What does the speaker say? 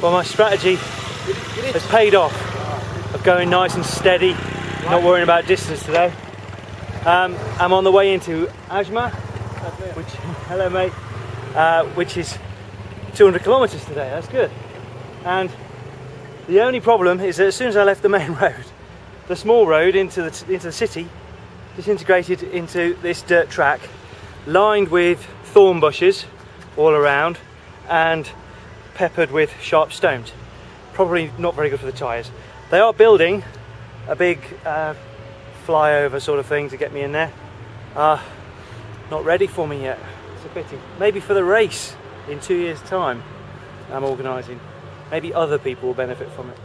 Well, my strategy has paid off of going nice and steady, not worrying about distance today. Um, I'm on the way into Ajmer, which, hello mate, uh, which is 200 kilometers today, that's good. And the only problem is that as soon as I left the main road, the small road into the, into the city disintegrated into this dirt track lined with thorn bushes all around and peppered with sharp stones. Probably not very good for the tyres. They are building a big uh, flyover sort of thing to get me in there. Uh, not ready for me yet. It's a pity. Maybe for the race in two years' time I'm organising. Maybe other people will benefit from it.